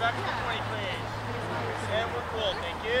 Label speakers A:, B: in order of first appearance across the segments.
A: back to the please. And we're cool, thank you.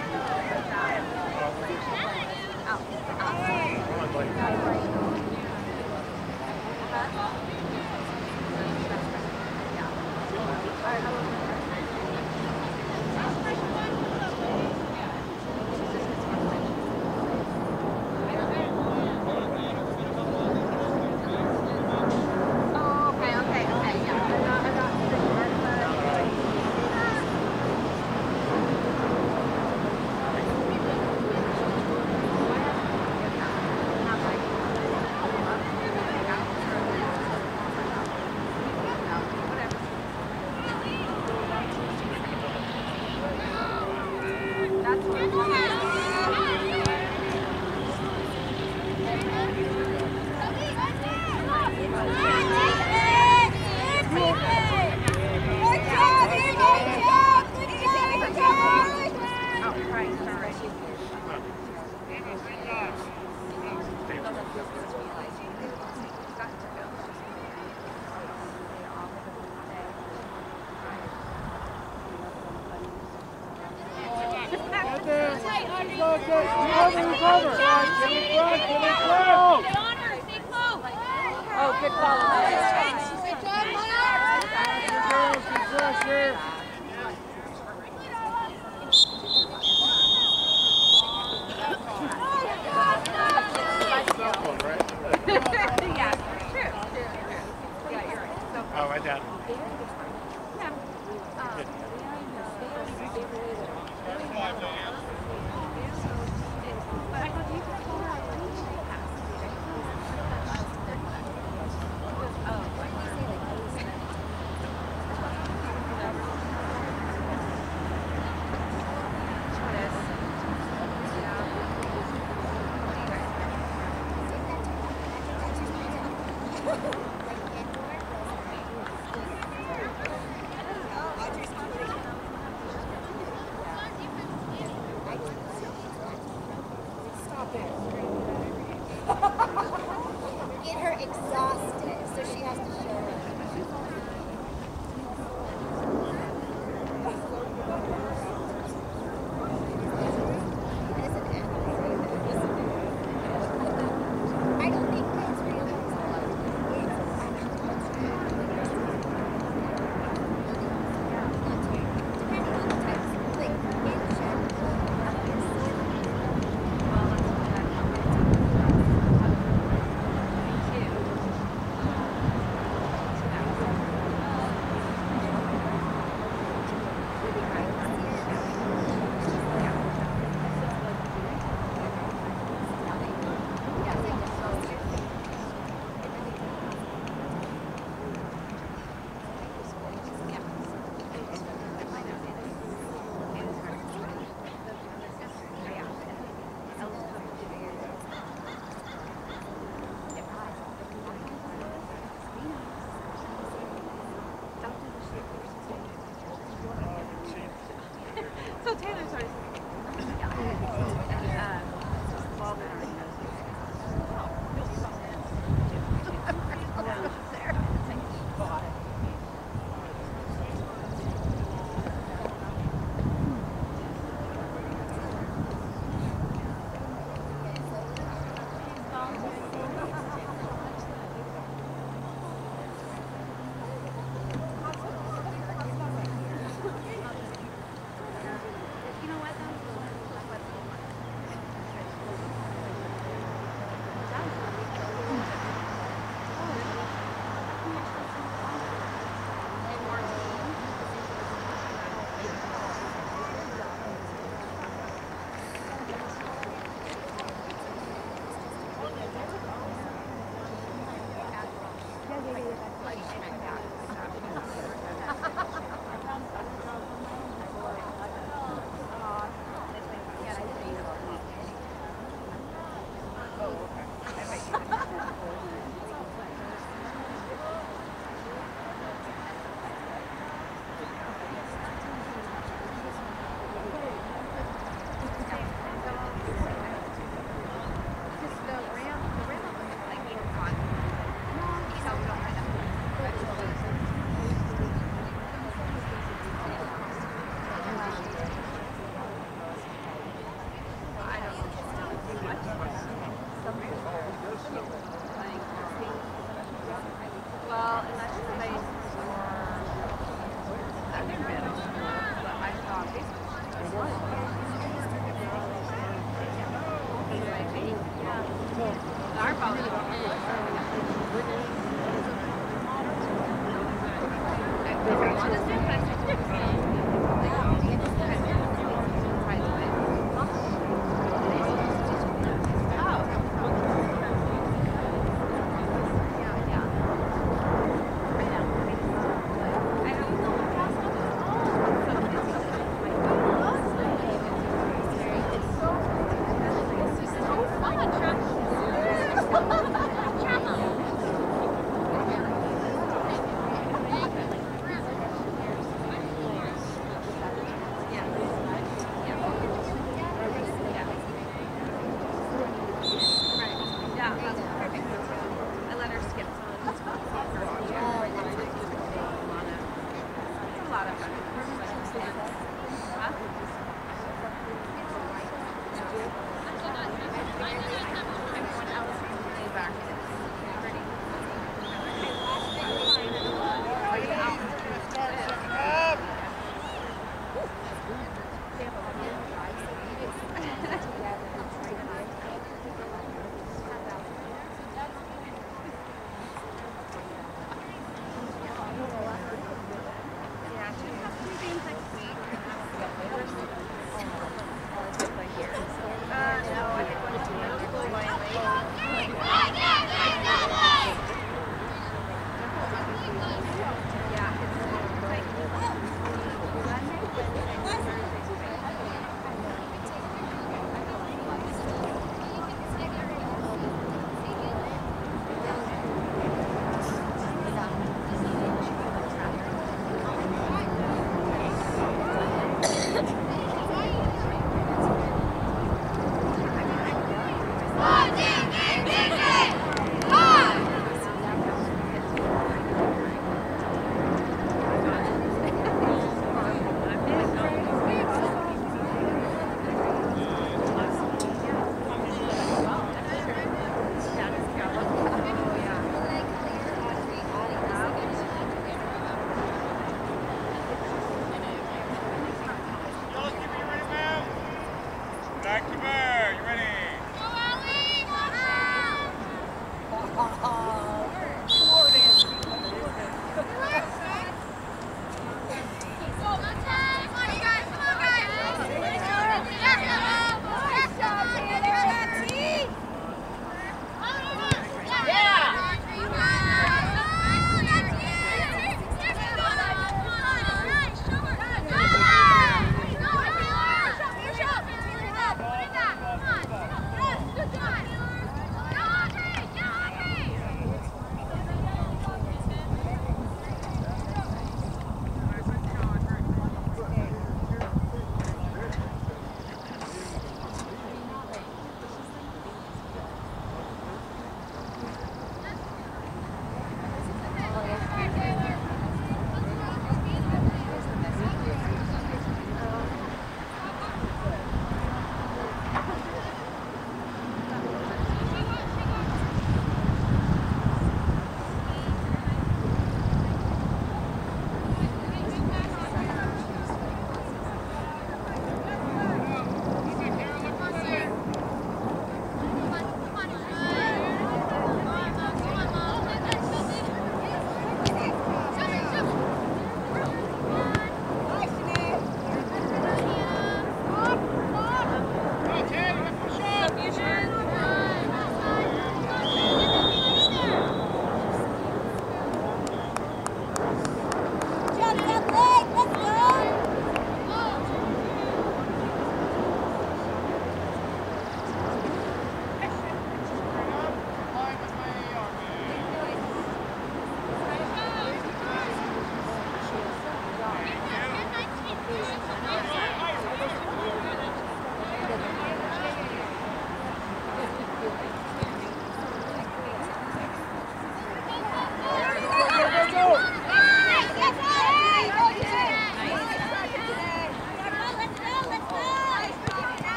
A: I All right,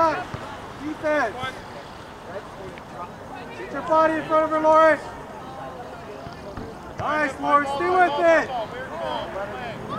B: block. Defense. Get your body in front of her, Lauren. Nice, Lauren. Stay with
A: it.